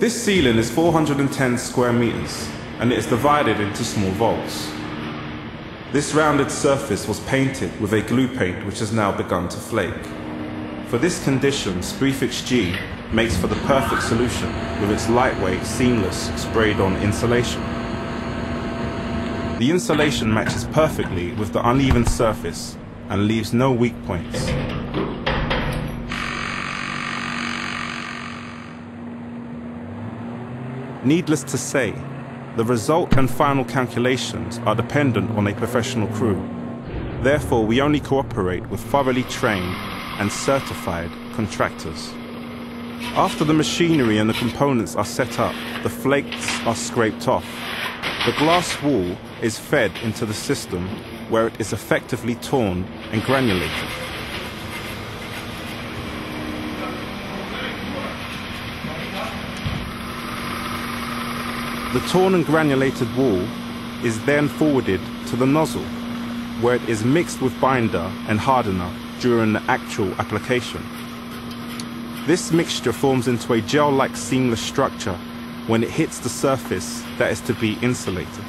This ceiling is 410 square meters and it is divided into small vaults. This rounded surface was painted with a glue paint which has now begun to flake. For this condition, Spreefix G makes for the perfect solution with its lightweight, seamless, sprayed-on insulation. The insulation matches perfectly with the uneven surface and leaves no weak points. Needless to say, the result and final calculations are dependent on a professional crew. Therefore, we only cooperate with thoroughly trained and certified contractors. After the machinery and the components are set up, the flakes are scraped off. The glass wool is fed into the system where it is effectively torn and granulated. The torn and granulated wool is then forwarded to the nozzle, where it is mixed with binder and hardener during the actual application. This mixture forms into a gel-like seamless structure when it hits the surface that is to be insulated.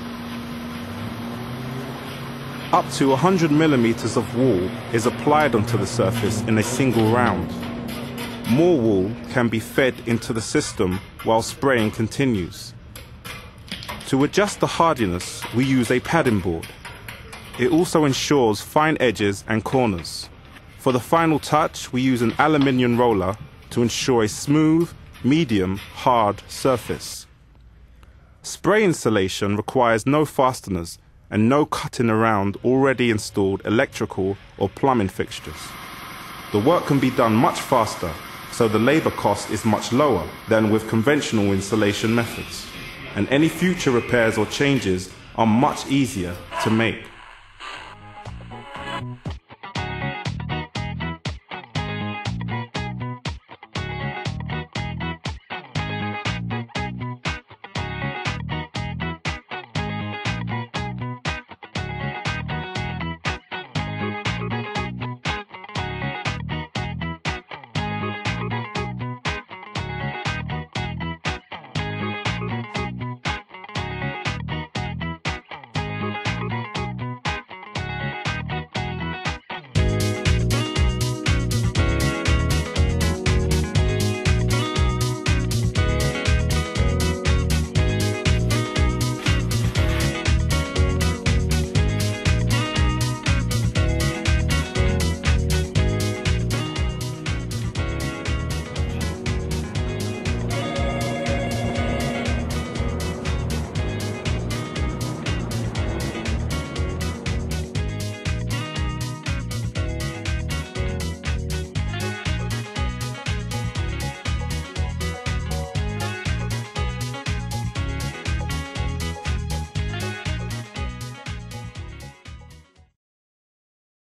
Up to 100 millimeters of wool is applied onto the surface in a single round. More wool can be fed into the system while spraying continues. To adjust the hardiness, we use a padding board. It also ensures fine edges and corners. For the final touch, we use an aluminium roller to ensure a smooth, medium, hard surface. Spray insulation requires no fasteners and no cutting around already installed electrical or plumbing fixtures. The work can be done much faster, so the labour cost is much lower than with conventional insulation methods and any future repairs or changes are much easier to make.